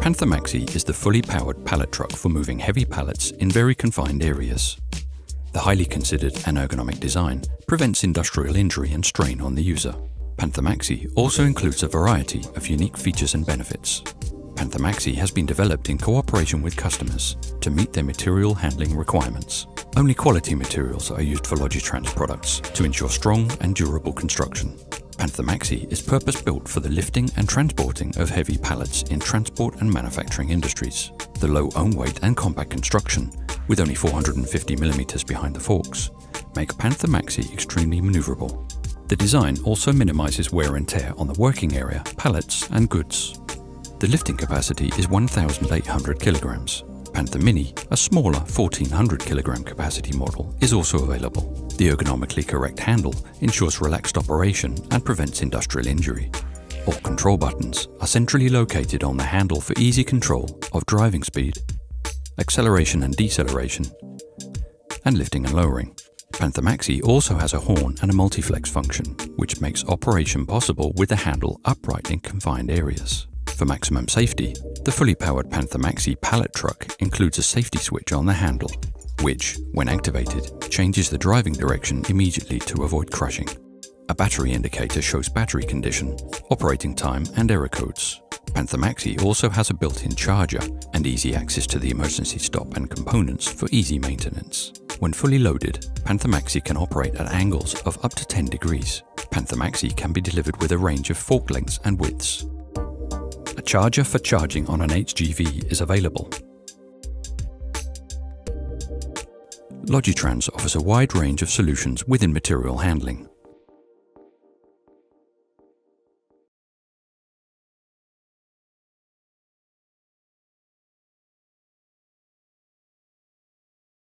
Panther Maxi is the fully powered pallet truck for moving heavy pallets in very confined areas. The highly considered and ergonomic design prevents industrial injury and strain on the user. Panther Maxi also includes a variety of unique features and benefits. Panther Maxi has been developed in cooperation with customers to meet their material handling requirements. Only quality materials are used for Logitrans products to ensure strong and durable construction. Panther Maxi is purpose-built for the lifting and transporting of heavy pallets in transport and manufacturing industries. The low own weight and compact construction, with only 450mm behind the forks, make Panther Maxi extremely maneuverable. The design also minimises wear and tear on the working area, pallets and goods. The lifting capacity is 1,800 kilograms. Panther Mini, a smaller 1400 kilogram capacity model, is also available. The ergonomically correct handle ensures relaxed operation and prevents industrial injury. All control buttons are centrally located on the handle for easy control of driving speed, acceleration and deceleration, and lifting and lowering. Panther Maxi also has a horn and a multiflex function, which makes operation possible with the handle upright in confined areas. For maximum safety, the fully powered Panther Maxi pallet truck includes a safety switch on the handle, which, when activated, changes the driving direction immediately to avoid crushing. A battery indicator shows battery condition, operating time and error codes. Panther Maxi also has a built-in charger and easy access to the emergency stop and components for easy maintenance. When fully loaded, Panther Maxi can operate at angles of up to 10 degrees. Panther Maxi can be delivered with a range of fork lengths and widths. A charger for charging on an HGV is available. Logitrans offers a wide range of solutions within material handling.